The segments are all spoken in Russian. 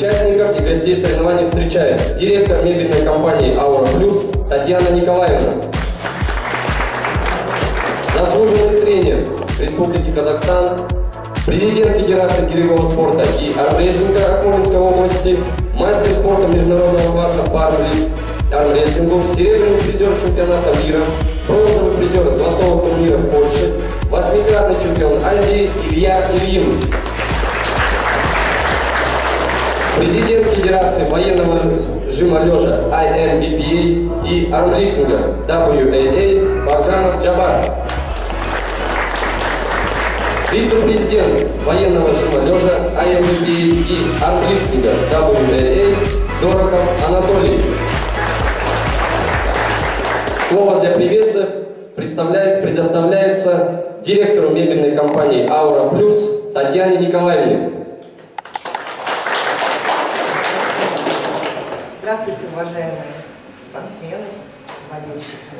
Участников и гостей соревнований встречает директор мебельной компании «Аура Плюс» Татьяна Николаевна. Заслуженный тренер Республики Казахстан, президент Федерации гиревого спорта и армрестлинга Акмолинской области, мастер спорта международного класса по армрестлингу, серебряный призер чемпионата мира, бронзовый призер золотого турнира в Польше, восьмикратный чемпион Азии Илья Ильин. Президент Федерации военного жима лежа IMBPA и армлистинга WAA Баржанов Джабар. Вице-президент военного жима лежа IMBPA и армлистинга WAA Дорохов Анатолий. Слово для приветствия представляет, предоставляется директору мебельной компании «Аура Плюс» Татьяне Николаевне. Здравствуйте, уважаемые спортсмены, болельщики.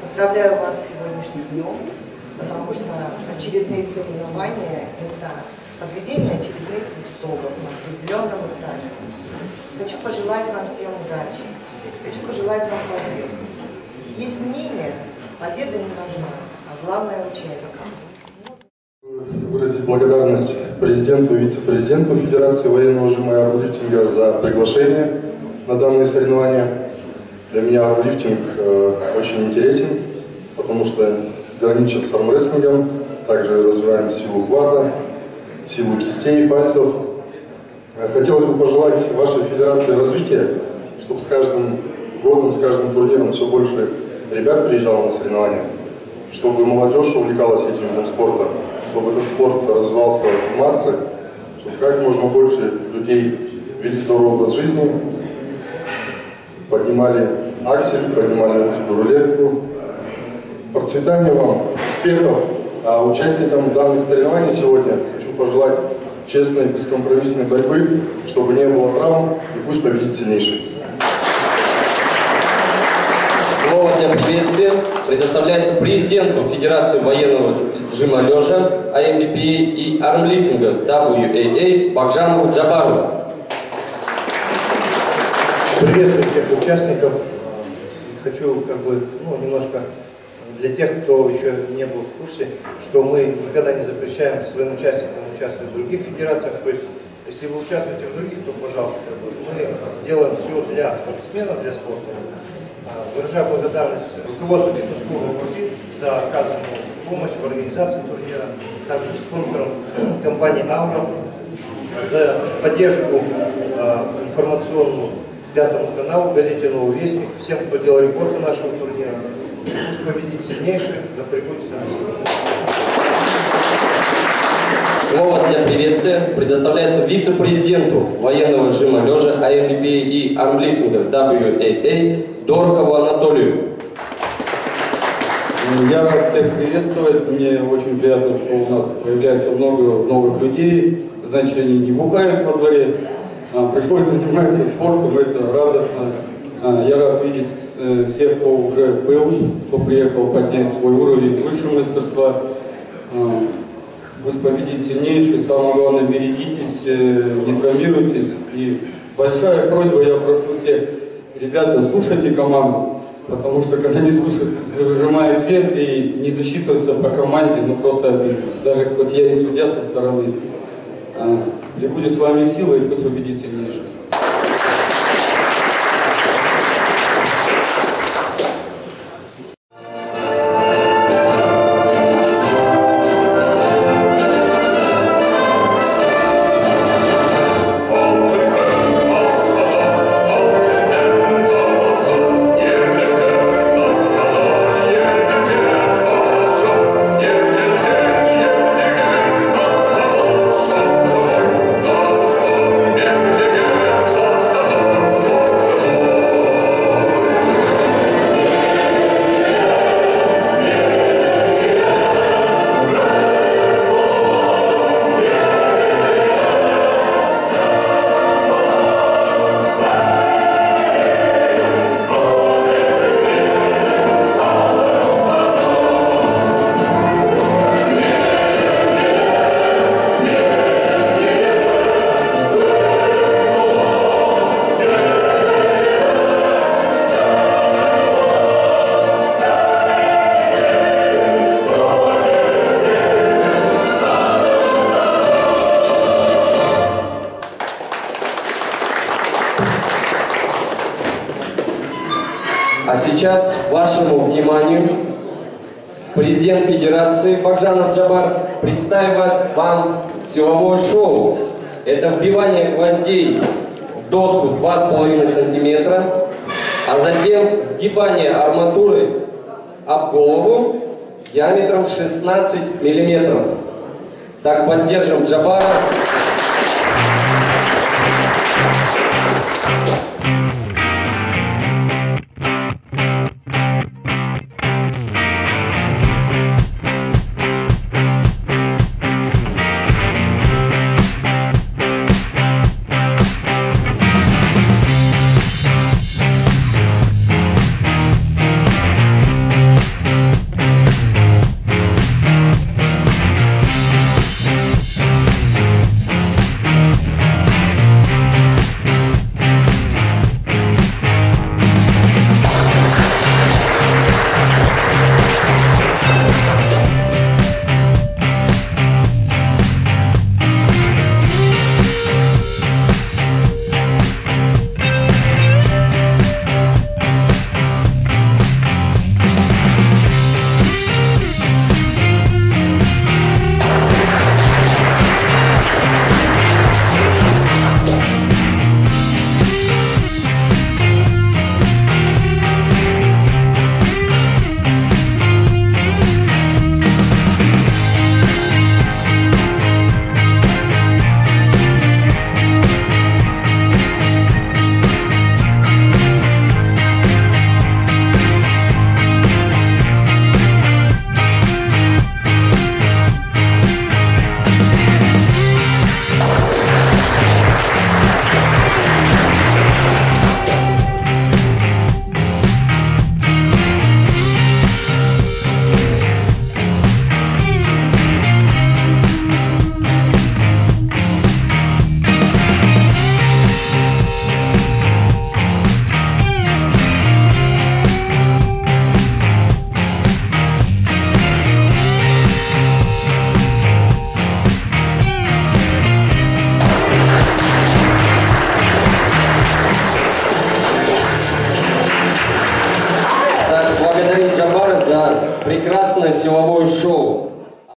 Поздравляю вас с сегодняшним днем, потому что очередные соревнования – это подведение очередных итогов на определенном этапе. Хочу пожелать вам всем удачи, хочу пожелать вам побед. Есть мнение, победа не важна, а главное участие. Выразить благодарность президенту и вице-президенту Федерации военного жима и армлифтинга за приглашение на данные соревнования. Для меня армлифтинг э, очень интересен, потому что граничит с армрестлингом, также развиваем силу хвата, силу кистей и пальцев. Э, хотелось бы пожелать вашей федерации развития, чтобы с каждым годом, с каждым турниром все больше ребят приезжало на соревнования, чтобы молодежь увлекалась этим видом спорта, чтобы этот спорт развивался в массы, чтобы как можно больше людей вели здоровый образ жизни, поднимали аксель, поднимали русскую рулетку. Процветания вам, успехов. А участникам данных соревнований сегодня хочу пожелать честной, бескомпромиссной борьбы, чтобы не было травм и пусть победит сильнейший. Слово для приветствия предоставляется президенту Федерации военного жима лежа, АМБП и армлифтинга WAA Бакжанову Джабару. Приветствую всех участников. Хочу как бы, ну, немножко для тех, кто еще не был в курсе, что мы никогда не запрещаем своим участникам участвовать в других федерациях. То есть, если вы участвуете в других, то, пожалуйста, как бы, мы делаем все для спортсменов, для спорта. А, выражаю благодарность руководству фитнес-клуба за оказанную помощь в организации турнира, также спонсорам компании «Аура» за поддержку э, информационную Пятому каналу, газете «Новый вестник», всем, кто делал репосты нашего турнира. Пусть победит сильнейший, да прибудет с нами. Слово для приветствия предоставляется вице-президенту военного режима лежа АМБП и армлифтинга WAA Дорохову Анатолию. Я рад всех приветствовать. Мне очень приятно, что у нас появляется много новых людей. Значит, они не бухают во дворе, а, приходят заниматься спортом, это радостно. А, я рад видеть э, всех, кто уже был, кто приехал поднять свой уровень выше мастерства. А, пусть победит сильнейший, самое главное, берегитесь, э, не травмируйтесь. И большая просьба, я прошу всех, ребята, слушайте команду, потому что когда не слушают, выжимает вес и не засчитываются по команде, ну просто обидно. Даже хоть я и судья со стороны. И будет с вами сила, и пусть победит сильнейший. Сейчас вашему вниманию президент Федерации Бакжанов Джабар представит вам силовое шоу. Это вбивание гвоздей в доску 2,5 сантиметра, а затем сгибание арматуры об голову диаметром 16 миллиметров. Так поддержим Джабара.